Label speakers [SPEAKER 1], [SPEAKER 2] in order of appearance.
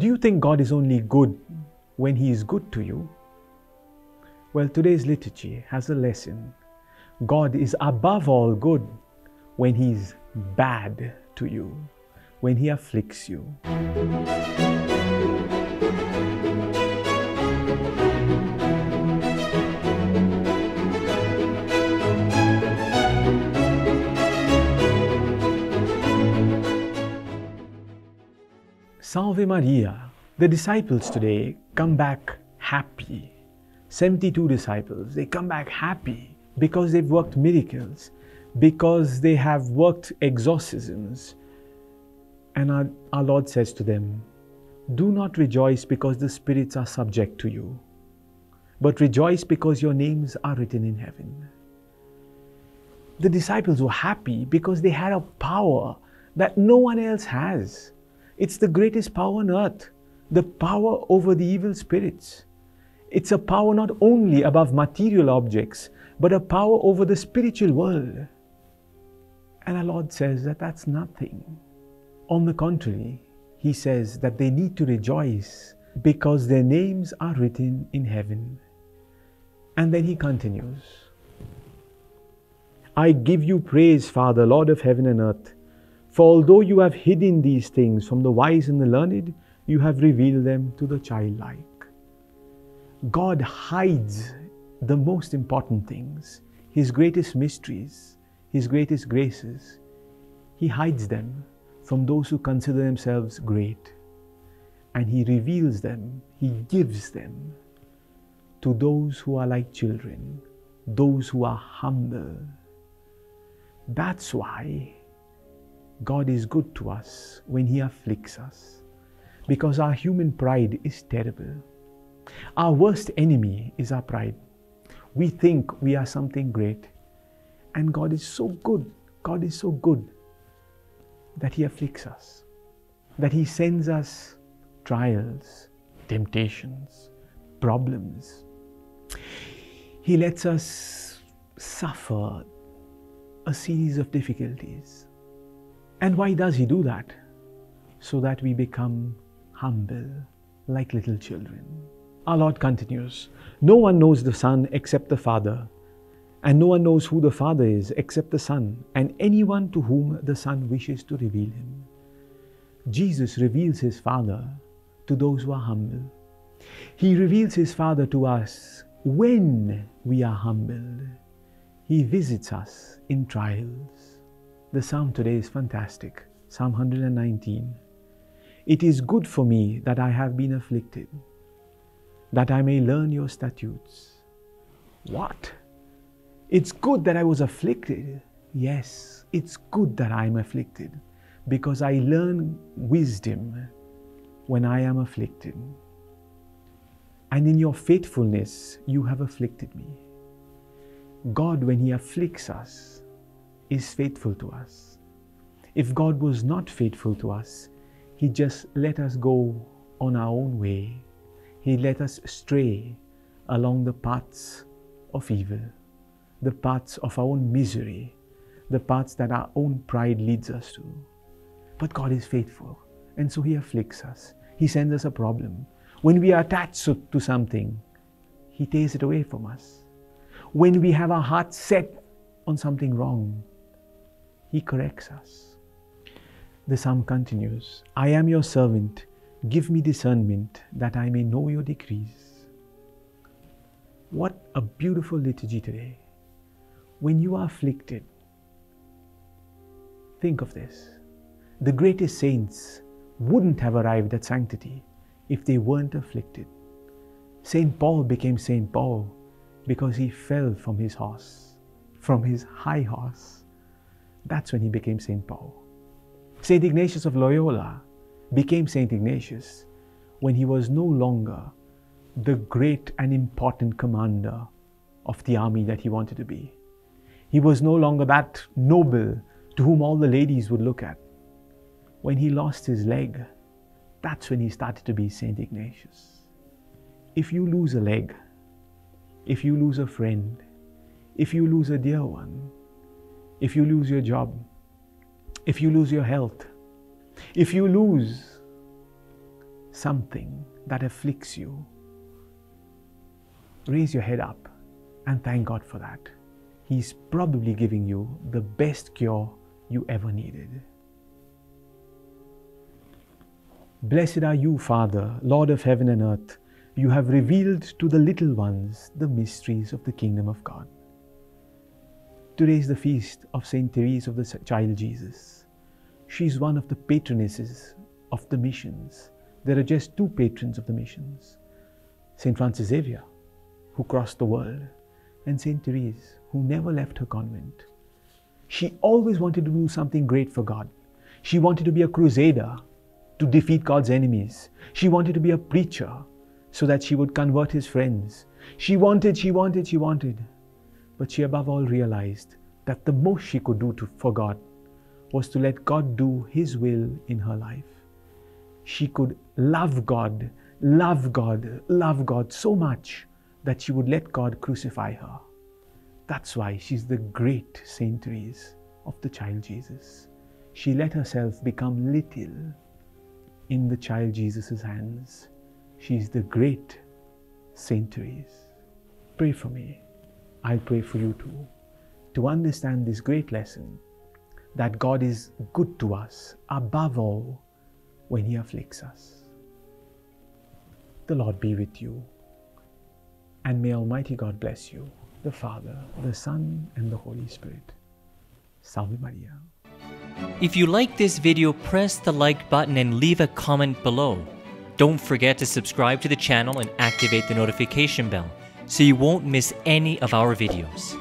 [SPEAKER 1] Do you think God is only good when He is good to you? Well, today's liturgy has a lesson. God is above all good when He is bad to you, when He afflicts you. Salve Maria. The disciples today come back happy. 72 disciples, they come back happy because they've worked miracles, because they have worked exorcisms. And our, our Lord says to them, Do not rejoice because the spirits are subject to you, but rejoice because your names are written in heaven. The disciples were happy because they had a power that no one else has. It's the greatest power on earth, the power over the evil spirits. It's a power not only above material objects, but a power over the spiritual world. And our Lord says that that's nothing. On the contrary, He says that they need to rejoice because their names are written in heaven. And then He continues I give you praise, Father, Lord of heaven and earth for although you have hidden these things from the wise and the learned, you have revealed them to the childlike. God hides the most important things, His greatest mysteries, His greatest graces. He hides them from those who consider themselves great. And He reveals them, He gives them to those who are like children, those who are humble. That's why God is good to us when He afflicts us because our human pride is terrible. Our worst enemy is our pride. We think we are something great, and God is so good. God is so good that He afflicts us, that He sends us trials, temptations, problems. He lets us suffer a series of difficulties and why does He do that? So that we become humble like little children. Our Lord continues No one knows the Son except the Father, and no one knows who the Father is except the Son, and anyone to whom the Son wishes to reveal Him. Jesus reveals His Father to those who are humble. He reveals His Father to us when we are humbled. He visits us in trials. The psalm today is fantastic. Psalm 119. It is good for me that I have been afflicted, that I may learn your statutes. What? It's good that I was afflicted. Yes, it's good that I am afflicted because I learn wisdom when I am afflicted. And in your faithfulness, you have afflicted me. God, when He afflicts us, is faithful to us. If God was not faithful to us, He just let us go on our own way. He let us stray along the paths of evil, the paths of our own misery, the paths that our own pride leads us to. But God is faithful, and so He afflicts us. He sends us a problem. When we are attached to something, He takes it away from us. When we have our heart set on something wrong, he corrects us. The psalm continues I am your servant. Give me discernment that I may know your decrees. What a beautiful liturgy today. When you are afflicted, think of this. The greatest saints wouldn't have arrived at sanctity if they weren't afflicted. St. Paul became St. Paul because he fell from his horse, from his high horse. That's when he became St. Paul. St. Ignatius of Loyola became St. Ignatius when he was no longer the great and important commander of the army that he wanted to be. He was no longer that noble to whom all the ladies would look at. When he lost his leg, that's when he started to be St. Ignatius. If you lose a leg, if you lose a friend, if you lose a dear one, if you lose your job, if you lose your health, if you lose something that afflicts you, raise your head up and thank God for that. He's probably giving you the best cure you ever needed. Blessed are you, Father, Lord of heaven and earth. You have revealed to the little ones the mysteries of the kingdom of God. Today is the feast of Saint Therese of the Child Jesus. She is one of the patronesses of the missions. There are just two patrons of the missions Saint Francis Xavier, who crossed the world, and Saint Therese, who never left her convent. She always wanted to do something great for God. She wanted to be a crusader to defeat God's enemies. She wanted to be a preacher so that she would convert his friends. She wanted, she wanted, she wanted. But she above all realized that the most she could do to, for God was to let God do His will in her life. She could love God, love God, love God so much that she would let God crucify her. That's why she's the great Saint Therese of the child Jesus. She let herself become little in the child Jesus' hands. She's the great Saint Therese. Pray for me. I'll pray for you too. To understand this great lesson that God is good to us above all when He afflicts us. The Lord be with you. And may Almighty God bless you, the Father, the Son, and the Holy Spirit. Salve Maria.
[SPEAKER 2] If you like this video, press the like button and leave a comment below. Don't forget to subscribe to the channel and activate the notification bell so you won't miss any of our videos.